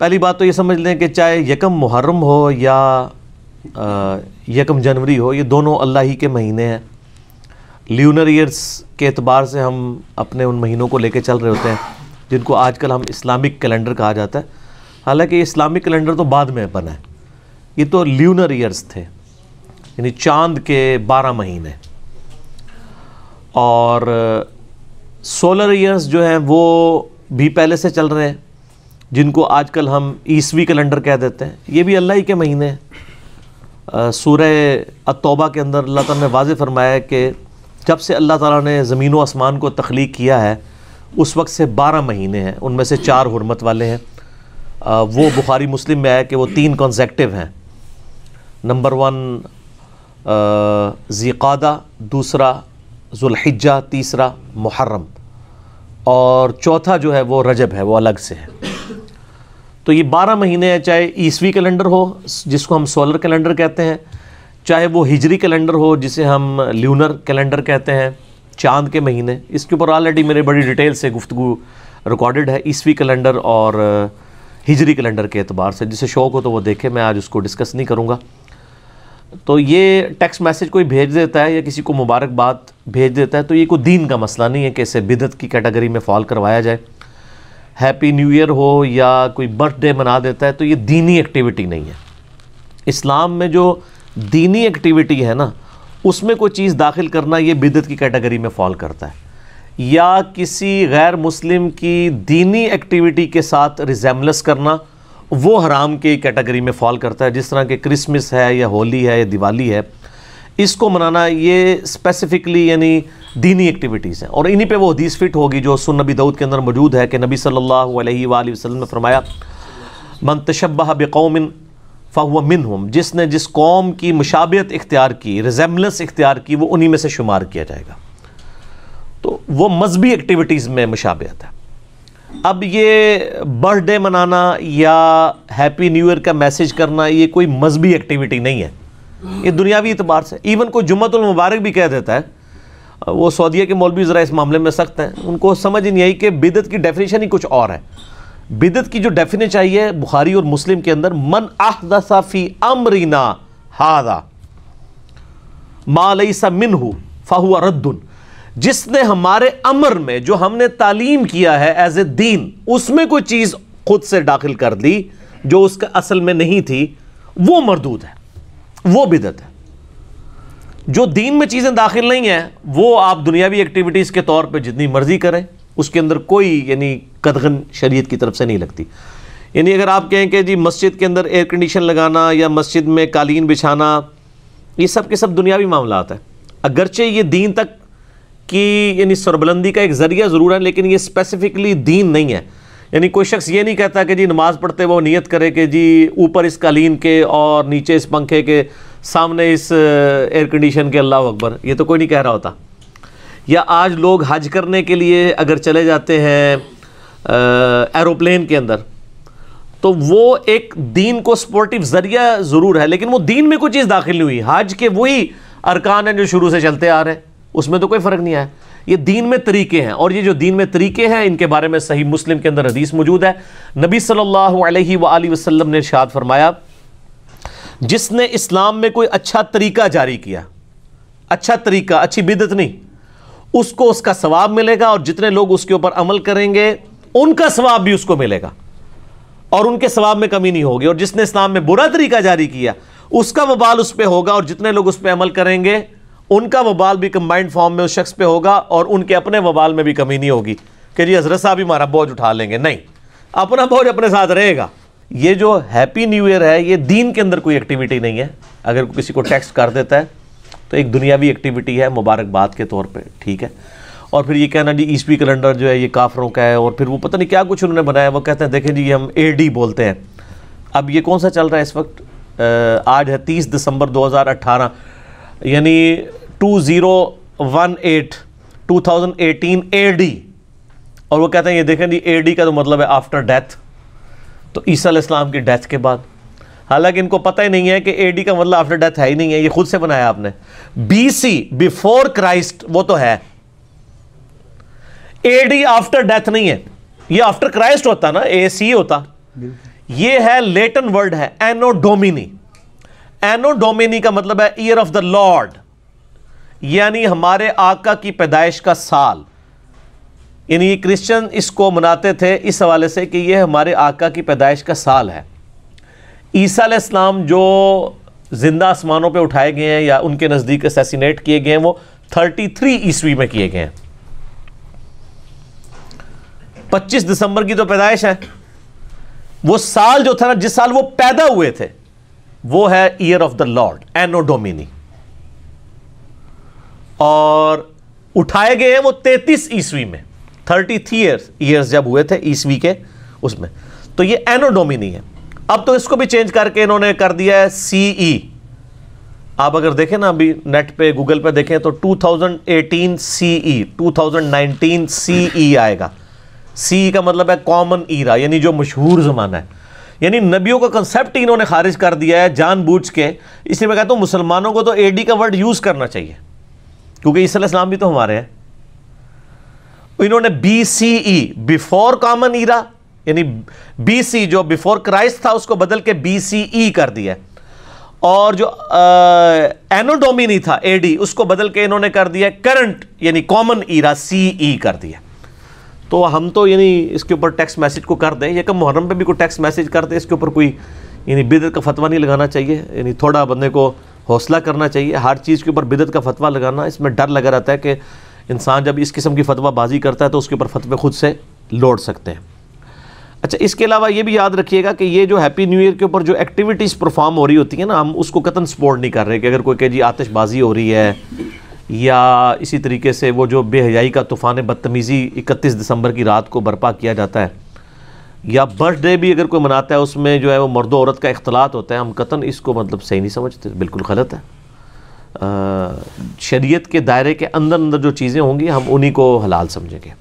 पहली बात तो ये समझ लें कि चाहे यकम मुहर्रम हो या यकम जनवरी हो, ये दोनों अल्लाह ही के महीने हैं। ल्यूनर ईयर्स के अतबार से हम अपने उन महीनों को लेके चल रहे होते हैं, जिनको आजकल हम इस्लामिक कैलेंडर कहा जाता है। हालाँकि इस्लामिक कैलेंडर तो बाद में बना है। ये तो ल्यूनर ईयर्स थे, यानी चाँद के बारह महीने। और, सोलर ईयर्स जो हैं वो भी पहले से चल रहे हैं। जिनको आजकल हम ईसवी कैलेंडर कह देते हैं, ये भी अल्लाह ही के महीने हैं। सूरह अतौबा के अंदर अल्लाह ताला ने वाज फरमाया कि जब से अल्लाह ताला ने ज़मीन व आसमान को तख्लीक किया है, उस वक्त से बारह महीने हैं, उनमें से चार हरमत वाले हैं। वो बुखारी मुस्लिम में है कि वो तीन कॉन्जेक्टिव हैं। नंबर वन ज़िकादा, दूसरा, जुल्हिज्जा, तीसरा, मुहर्रम। और चौथा जो है वो रजब है, वो अलग से है। तो ये बारह महीने हैं, चाहे ईसवी कैलेंडर हो, जिसको हम सोलर कैलेंडर कहते हैं, चाहे वो हिजरी कैलेंडर हो, जिसे हम ल्यूनर कैलेंडर कहते हैं, चाँद के महीने, इसके ऊपर ऑलरेडी मेरे बड़ी डिटेल से गुफ्तु रिकॉर्डेड है, ईसवी कैलेंडर और हिजरी कैलेंडर के अतबार से। जिसे शौक हो तो वो देखे, मैं आज उसको डिस्कस नहीं करूँगा। तो ये टेक्स्ट मैसेज कोई भेज देता है या किसी को मुबारकबाद भेज देता है तो ये कोई दीन का मसला नहीं है कि इसे बिदत की कैटेगरी में फॉल करवाया जाए। हैप्पी न्यू ईयर हो या कोई बर्थडे मना देता है तो ये दीनी एक्टिविटी नहीं है। इस्लाम में जो दीनी एक्टिविटी है ना, उसमें कोई चीज़ दाखिल करना ये बिदत की कैटेगरी में फॉल करता है। या किसी गैर मुस्लिम की दीनी एक्टिविटी के साथ रिजेमलस करना, वो हराम की कैटेगरी में फॉल करता है। जिस तरह के क्रिसमस है या होली है या दिवाली है, इसको मनाना ये स्पेसिफिकली यानी दीनी एक्टिविटीज़ हैं। और इन्हीं पे वो हदीस फिट होगी जो सुन नबी दाऊद के अंदर मौजूद है कि नबी सल्लल्लाहु अलैहि वसल्लम ने फरमाया, मन तशब्बह बेकौमिन फ़ाहुआ मिन हम जिसने जिस कौम की मुशाबियत इख्तियार की रिजेमलेंस इख्तियार की, वो उन्हीं में से शुमार किया जाएगा। तो वो मजहबी एक्टिविटीज़ में मुशाबियत है। अब ये बर्थडे मनाना या हैप्पी न्यू ईयर का मैसेज करना, ये कोई मजहबी एक्टिविटी नहीं है। ये दुनियावी एतबार से इवन कोई जुम्मतुल मुबारक भी कह देता है वो सऊदीया के मौलवी ज़रा इस मामले में सख्त हैं। उनको समझ ही नहीं आई कि बिदत की डेफिनेशन ही कुछ और है। बिदत की जो डेफिनेशन चाहिए बुखारी और मुस्लिम के अंदर, मन आहदसाफ़ी अमरीना हादा मालईसा मिनहू फ़ाहुआ रद्दुन। जिसने हमारे अमर में जो हमने तालीम किया है एज ए दीन उसमें कोई चीज़ खुद से दाखिल कर दी, जो उसका असल में नहीं थी, वो मरदूद है, वो बिदत है। जो दीन में चीज़ें दाखिल नहीं हैं, वो आप दुनियावी एक्टिविटीज़ के तौर पर जितनी मर्ज़ी करें, उसके अंदर कोई, यानी कदगन शरीयत की तरफ़ से नहीं लगती। यानी अगर आप कहें कि जी मस्जिद के अंदर एयर कंडीशन लगाना या मस्जिद में कालीन बिछाना, ये सब के सब दुनियावी मामला है। अगरचे ये दीन तक की, यानी सरबलंदी का एक ज़रिया ज़रूर है, लेकिन ये स्पेसिफिकली दीन नहीं है। यानी कोई शख्स ये नहीं कहता कि जी नमाज़ पढ़ते वो नियत करे कि जी ऊपर इस कालीन के और नीचे इस पंखे के सामने इस एयर कंडीशन के अल्लाह अकबर, ये तो कोई नहीं कह रहा होता। या आज लोग हज करने के लिए अगर चले जाते हैं एरोप्लेन के अंदर तो वो एक दीन को सपोर्टिव ज़रिया ज़रूर है, लेकिन वो दीन में कोई चीज़ दाखिल नहीं हुई। हज के वही अरकान हैं जो शुरू से चलते आ रहे हैं, उसमें तो कोई फ़र्क नहीं आया। ये दीन में तरीके हैं, और ये जो दीन में तरीके हैं, इनके बारे में सही मुस्लिम के अंदर हदीस मौजूद है। नबी सल्लल्लाहु अलैहि वसल्लम ने इरशाद फरमाया जिसने इस्लाम में कोई अच्छा तरीका जारी किया अच्छा तरीका, अच्छी बिदत नहीं, उसको उसका सवाब मिलेगा और जितने लोग उसके ऊपर अमल करेंगे, उनका सवाब भी उसको मिलेगा। और उनके सवाब में कमी नहीं होगी। और जिसने इस्लाम में बुरा तरीका जारी किया, उसका वबाल उस पर होगा और जितने लोग उस पर अमल करेंगे, उनका वबाल भी कंबाइंड फॉर्म में उस शख्स पे होगा और उनके अपने वबाल में भी कमी नहीं होगी। कि जी हज़रत साहब ही हमारा बोझ उठा लेंगे। नहीं, अपना बोझ अपने साथ रहेगा। ये जो हैप्पी न्यू ईयर है, ये दीन के अंदर कोई एक्टिविटी नहीं है। अगर किसी को टेक्स्ट कर देता है तो एक दुनियावी एक्टिविटी है मुबारकबाद के तौर पर ठीक है? और फिर ये कहना जी, ईस्वी कैलेंडर जो है, ये काफरों का है, और फिर वो पता नहीं क्या कुछ उन्होंने बनाया, वो कहते हैं, देखें जी, हम ए डी बोलते हैं। अब ये कौन सा चल रहा है इस वक्त? आज है तीस दिसंबर 2018 यानी two zero one eight, two thousand eighteen A और वो कहते हैं, ये देखें जी ए का तो मतलब है आफ्टर डेथ तो ईसा इस्लाम की डेथ के बाद। हालाँकि इनको पता ही नहीं है कि एडी का मतलब आफ्टर डेथ है ही नहीं है ये खुद से बनाया आपने। बी सी बिफोर क्राइस्ट वो तो है। एडी आफ्टर डेथ नहीं है। ये आफ्टर क्राइस्ट होता ना ए सी होता। ये है लेटन वर्ड है एनो एनोडोमिनी एनोडोमिनी का मतलब है ईयर ऑफ़ द लॉर्ड यानी हमारे आका की पैदाइश का साल। यानी क्रिश्चियन इसको मनाते थे इस हवाले से कि यह हमारे आका की पैदाइश का साल है। ईसा इस्लाम जो ज़िंदा आसमानों पे उठाए गए हैं या उनके नज़दीक असैसिनेट किए गए हैं, वो 33 ईस्वी में किए गए हैं। 25 दिसंबर की तो पैदाइश है। वो साल जो था ना, जिस साल वो पैदा हुए थे, वो है year of the Lord, anno domini. और उठाए गए हैं वो 33 ईस्वी में। 33 ईयर्स ईयर्स जब हुए थे ईस्वी के उसमें। तो ये एनोडोमिनी है। अब तो इसको भी चेंज करके इन्होंने कर दिया है सीई e। आप अगर देखें ना अभी नेट पे गूगल पे देखें तो 2018 सीई 2019 सीई आएगा। सीई का मतलब है कॉमन ईरा यानी जो मशहूर ज़माना है। यानी नबियों का कंसेप्ट इन्होंने खारिज कर दिया है जानबूझ के। इसलिए मैं कहता हूँ मुसलमानों को तो एडी का वर्ड यूज़ करना चाहिए। क्योंकि इस्लाम भी तो हमारे हैं। इन्होंने B C E before common era यानी बी सी जो बिफोर क्राइस्ट था, उसको बदल के बी सी ई कर दिया और जो एनोडोमिनी था एडी उसको बदल के इन्होंने कर दिया करंट यानी कॉमन ईरा सी ई कर दिया तो हम तो यानी इसके ऊपर टैक्स मैसेज को कर दें, या कम मुहर्रम पे भी कोई टैक्स मैसेज कर दें, इसके ऊपर कोई, यानी बिदत का फतवा नहीं लगाना चाहिए, यानी थोड़ा बंदे को हौसला करना चाहिए। हर चीज़ के ऊपर बिदत का फतवा लगाना, इसमें डर लगा रहता है कि इंसान जब इस किस्म की फतवाबाजी करता है तो उसके ऊपर फतवे खुद से लौट सकते हैं। अच्छा इसके अलावा ये भी याद रखिएगा कि ये जो हैप्पी न्यू ईयर के ऊपर जो एक्टिविटीज़ परफॉर्म हो रही होती है ना, हम उसको कतन सपोर्ट नहीं कर रहे कि अगर कोई कह जी आतिशबाजी हो रही है, या इसी तरीके से वो जो बेहयाई का तूफ़ान बदतमीज़ी इकतीस दिसंबर की रात को बर्पा किया जाता है, या बर्थडे भी अगर कोई मनाता है, उसमें जो है वो मर्द औरत का इख्तलात होता है, हम कतन इसको मतलब सही नहीं समझते, बिल्कुल गलत है। शरीयत के दायरे के अंदर अंदर जो चीज़ें होंगी हम उन्हीं को हलाल समझेंगे।